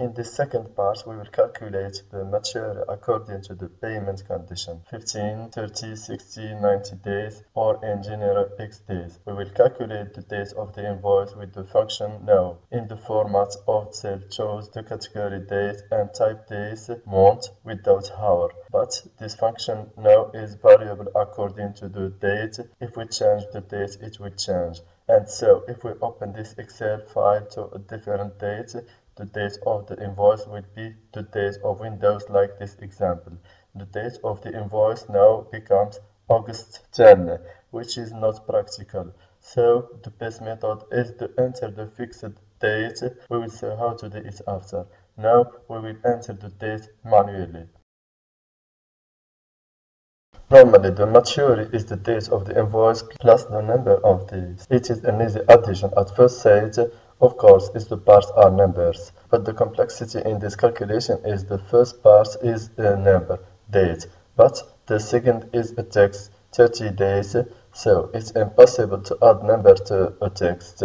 In the second part, we will calculate the maturity according to the payment condition 15, 30, 60, 90 days, or in general X days. We will calculate the date of the invoice with the function now in the format of cell choose the category date and type days month without hour. But this function now is variable according to the date. If we change the date, it will change. And so if we open this Excel file to a different date, the date of the invoice will be the date of Windows like this example. The date of the invoice now becomes August 10, which is not practical. So the best method is to enter the fixed date. We will see how to do it after. Now we will enter the date manually. Normally, the maturity is the date of the invoice plus the number of days. It is an easy addition at first sight of course, is the parts are numbers, but the complexity in this calculation is the first part is a number, date, but the second is a text, 30 days, so it's impossible to add number to a text.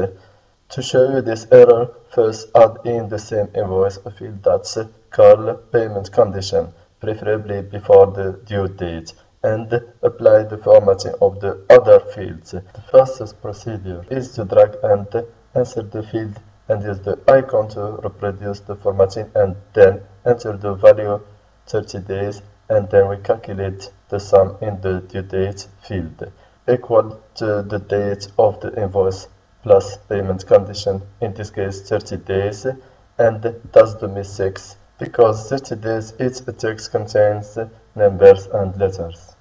To show you this error, first add in the same invoice a field that's called payment condition, preferably before the due date, and apply the formatting of the other fields. The fastest procedure is to drag and insert the field and use the icon to reproduce the formatting and then enter the value 30 days and then we calculate the sum in the due date field equal to the date of the invoice plus payment condition in this case 30 days and that's the mistakes because 30 days each text contains numbers and letters.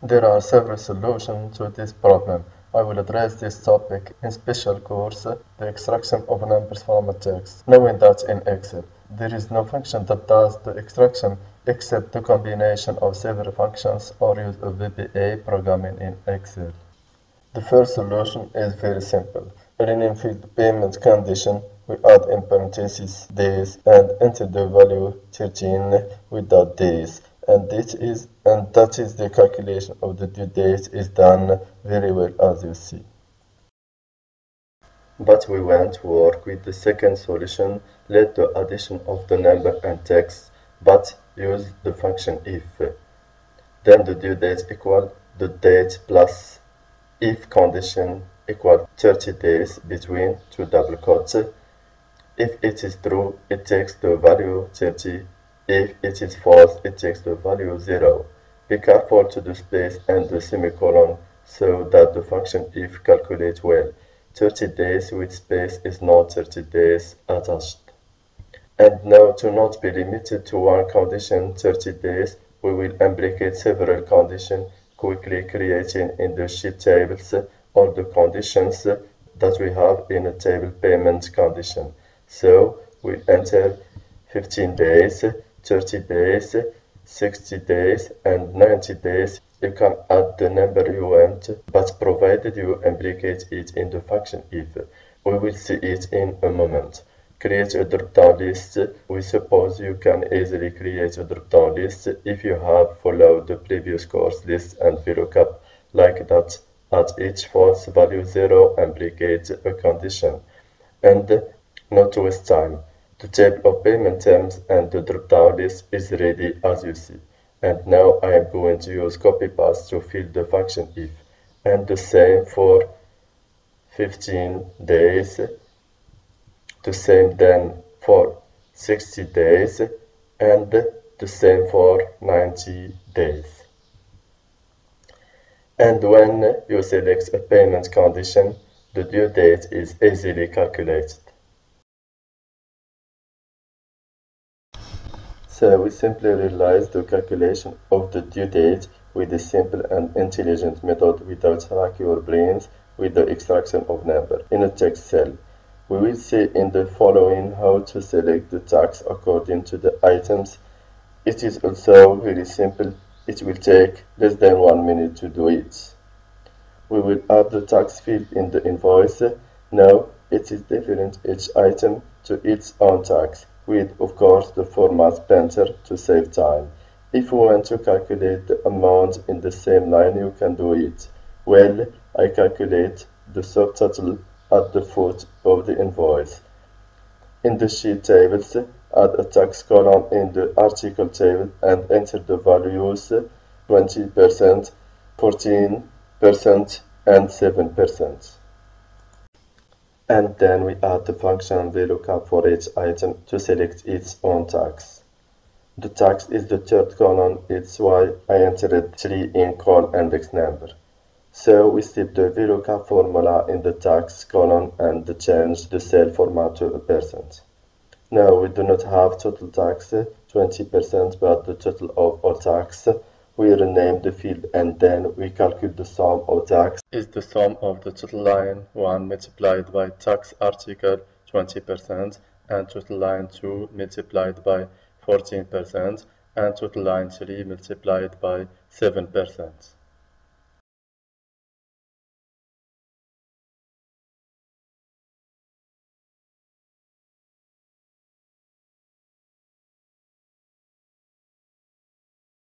There are several solutions to this problem. I will address this topic in special course, the extraction of numbers from a text, knowing that in Excel there is no function that does the extraction except the combination of several functions or use of VBA programming in Excel. The first solution is very simple. Rename field payment condition, we add in parentheses days and enter the value 13 without days and this is and that is the calculation of the due date is done very well as you see. But we want to work with the second solution let the addition of the number and text but use the function if. Then the due date equal the date plus if condition equal 30 days between two double quotes. If it is true it takes the value 30 if it is false, it takes the value 0. Be careful to the space and the semicolon so that the function if calculates well. 30 days with space is not 30 days attached. And now to not be limited to one condition 30 days, we will implicate several conditions quickly creating in the sheet tables all the conditions that we have in a table payment condition. So we enter 15 days 30 days, 60 days, and 90 days, you can add the number you want, but provided you implicate it in the function if. We will see it in a moment. Create a drop-down list. We suppose you can easily create a drop-down list if you have followed the previous course list and VLOOKUP like that. At each false value 0 implicate a condition. And not waste time. The table of payment terms and the drop-down list is ready as you see. And now I am going to use copy paste to fill the function if. And the same for 15 days. The same then for 60 days. And the same for 90 days. And when you select a payment condition, the due date is easily calculated. So we simply realize the calculation of the due date with a simple and intelligent method without hack your brains with the extraction of number in a text cell. We will see in the following how to select the tax according to the items. It is also very simple. It will take less than one minute to do it. We will add the tax field in the invoice. Now it is different each item to its own tax with of course the format painter to save time. If you want to calculate the amount in the same line you can do it. Well, I calculate the subtotal at the foot of the invoice. In the sheet tables, add a tax column in the article table and enter the values 20%, 14%, and 7%. And then we add the function VLOOKUP for each item to select its own tax. The tax is the third column, it's why I entered 3 in call index number. So we set the VLOOKUP formula in the tax column and change the cell format to a percent. Now we do not have total tax 20% but the total of all tax. We rename the field and then we calculate the sum of tax is the sum of the total line 1 multiplied by tax article 20% and total line 2 multiplied by 14% and total line 3 multiplied by 7%.